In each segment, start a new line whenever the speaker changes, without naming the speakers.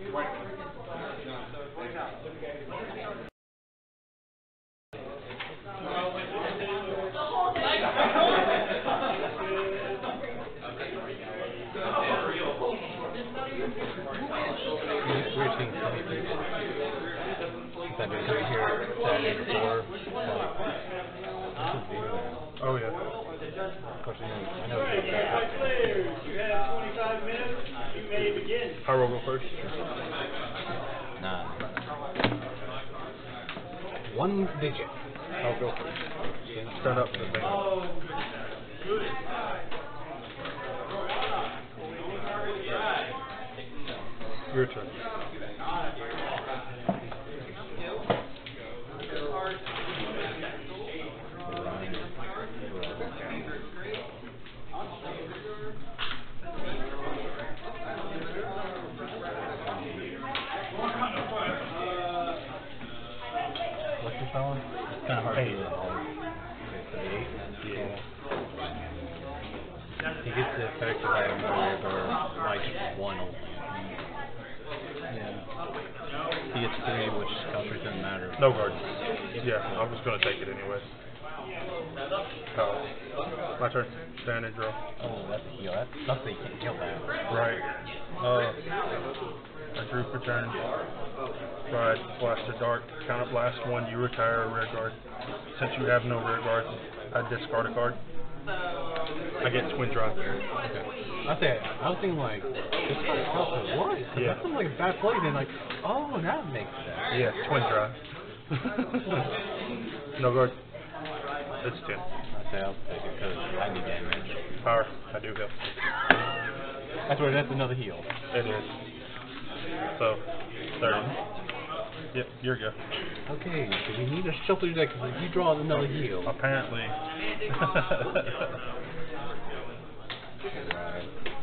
Weird I
will go first.
Nah. One digit.
I'll go first. Stand up the thing. Your turn.
What's your spelling? It's kind of hard
Eight.
to do it all. Okay.
Yeah.
He gets the effect of having more or like one only. Yeah. He gets three, which countries doesn't matter.
No guard. Yeah, I'm just gonna take it anyway. Oh. My turn. Stand and draw.
Oh, that's a heal. That's something you can kill that.
Right. Uh, I drew for turn. Right. Blaster Dark. Count up blast one. You retire a rear guard. Since you have no rear guard, I discard a card. I get twin drive.
Okay. I say I was thinking like this kind of stuff what?
Yeah.
That sounds like a bad play. Then like, oh, that makes sense.
Yeah, twin drive. no guard. It's ten.
I say I'll take it because I need damage.
Power. I do go.
That's where that's another heal.
It is. So, thirty. Yep, you're good.
Okay, so we need a shelter deck because if you draw another heal.
Apparently.
Right.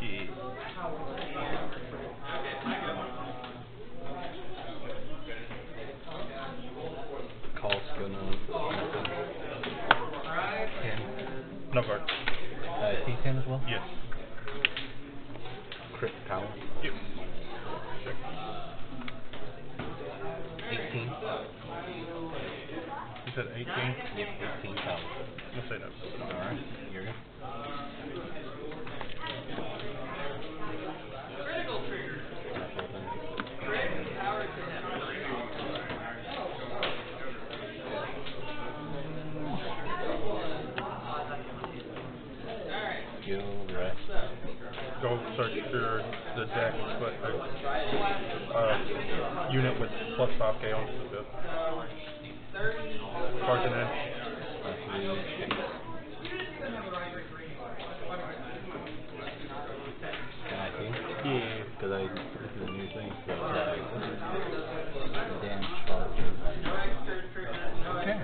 Yeah.
Call's gonna. Ten.
No guard.
Uh, T10 as well?
Yes.
Crit power.
Said 18?
Yep, 18 power.
Let's say no.
Alright, Here you're good. Skill, rest.
Go search for the deck, but uh, unit with plus 5k on the. Cards in hand.
Can I see?
Yeah.
Because I this is a new thing, so it's like damage charge. Okay.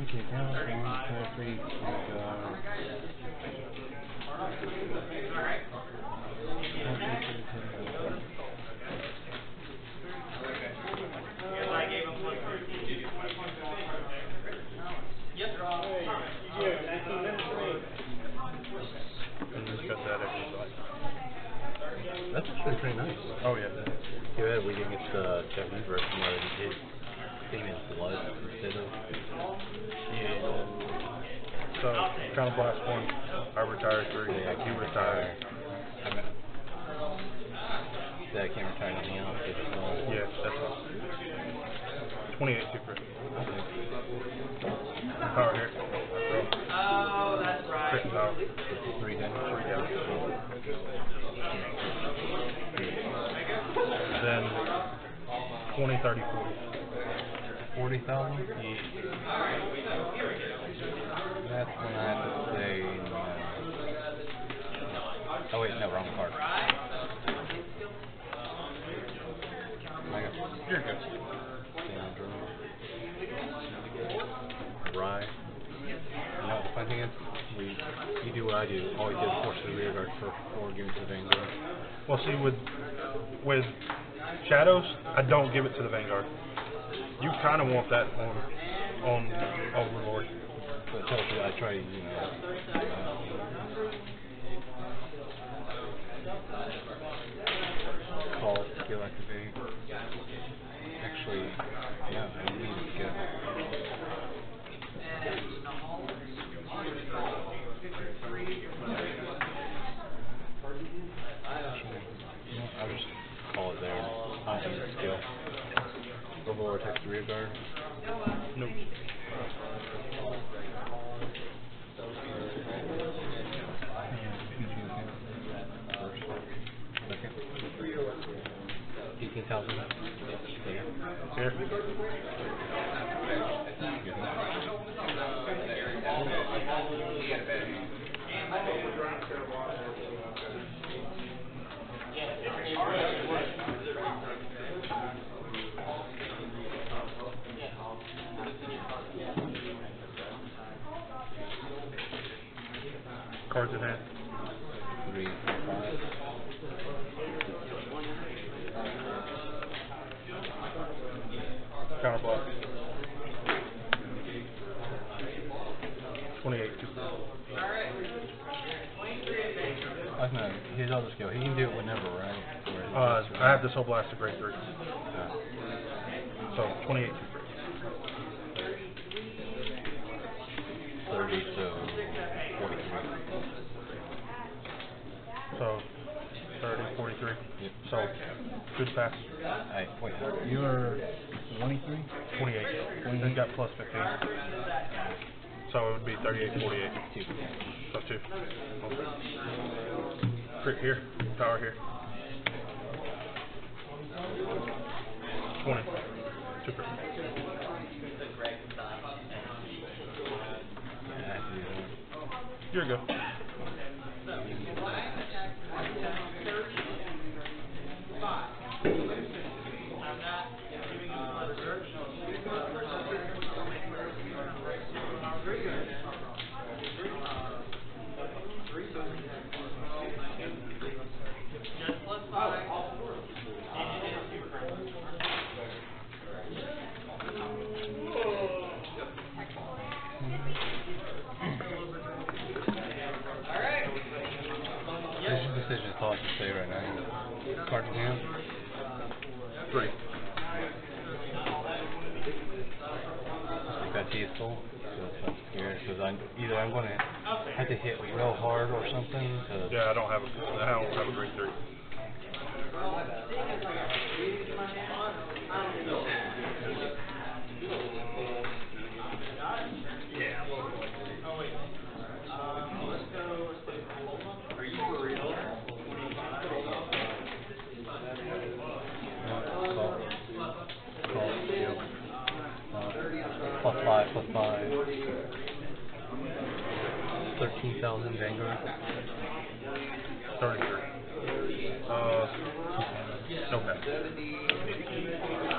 Okay, now one, two, three, go.
You good. Nineteen minutes remaining.
And just got that exercise.
That's actually pretty nice.
Oh, yeah.
Too bad we didn't get the Japanese version where he did Demon's Blood instead of.
Yeah. So, count blast one. I retire three.
Yeah, I
You
can't
retire.
I'm. Yeah, I can't retire anything else. I just know.
Yeah, that's fine. 28 super.
Okay.
Power here. Throw.
Oh, that's right.
Crit power.
Three damage.
Yeah. Then 20, 30, 40.
Forty thousand. That's when I have to say no. Oh wait, no, wrong card.
You're good.
Rye. Fun thing is? We, you do what I do. Always do force the rear guard for four, give it to the vanguard.
Well, see, with with shadows, I don't give it to the vanguard. You kind of want that on on Overlord.
But tell you, I try, you know. Uh, call skill activate. Actually,
Here. Cards in hand.
Three, four, five.
Counter block. Twenty-eight. Two.
I don't know. His other skill. He can do it whenever, right? Or is it
Uh,
just-
I have this whole blast to grade three.
Uh,
So twenty-eight. Two.
Thirty, so forty-three.
So thirty, forty-three.
Yep.
So good pass.
Hey, wait. You're twenty-three.
Twenty-eight. Then got plus fifteen. So it would be thirty-eight, forty-eight.
Two.
So two. Crit here. Power here. Twenty. Two crit.
I have to do that.
You're good.
What's your decision thought to say right now? Card in hand.
Three.
Like that T is. So that's I'm because I either I'm gonna have to hit real hard or something. Cause
Yeah, I don't have a. I don't have a grade three.
5 plus 5. 13,000 Vanguard.
30. Uh, no bet.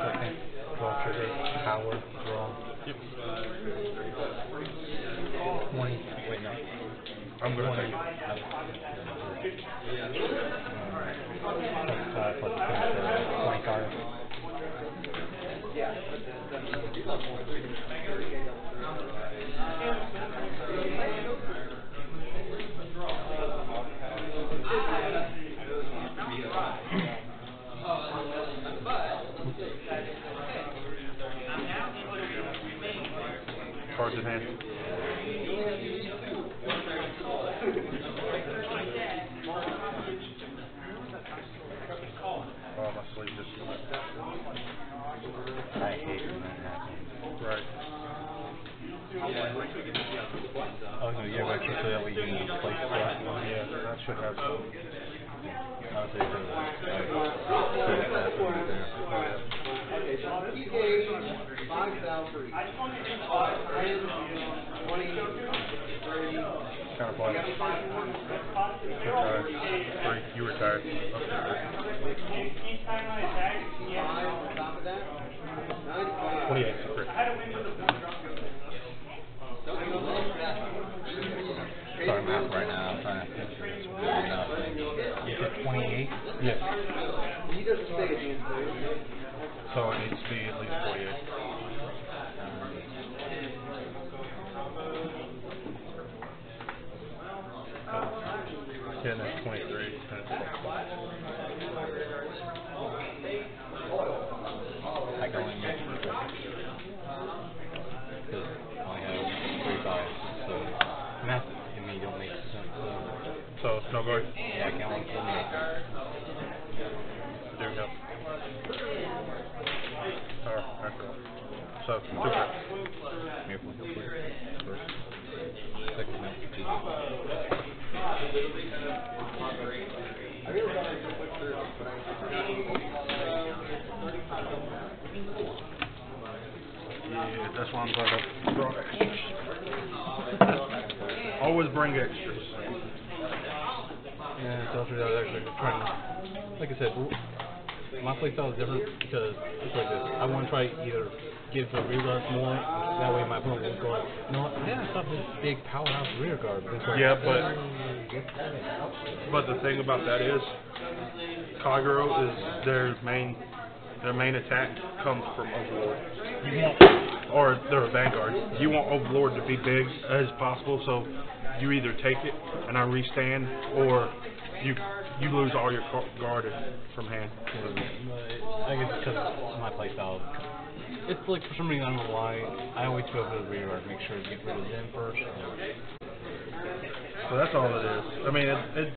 Okay. Draw trigger. Power. Draw.
Yep.
20. Wait, no.
I'm going
to
take it.
Plus 5 plus 5. 20
cards.
Yeah. Right there.
Oh, yeah.
Okay, so he gave five thousand. Ten, twenty, thirty.
Counter play.
You got five more.
Retired. Three. You retired.
Each time
I'm out right now. I'm trying to really not think. 28?
Yes.
So
it needs to be at least 48. Yeah, that's
20.
Yeah, that's why I'm glad I brought extras. Always bring extras.
Yeah, so after that, actually trying to, like I said, w- my play style is different because it's like this. I want to try either get to the rear guard more. That way, my opponent will go, you know? I gotta stop this big powerhouse rear guard. Like,
Yeah, but-. But the thing about that is, Kagero is their main their main attack comes from Overlord. You want or they're a vanguard. You want Overlord to be big as possible, so you either take it and I restand, or you you lose all your guard from hand.
But I guess because my play style, it's like for some reason I don't know why I always go for the rear guard, make sure to get rid of them first.
So that's all it is. I mean, it, it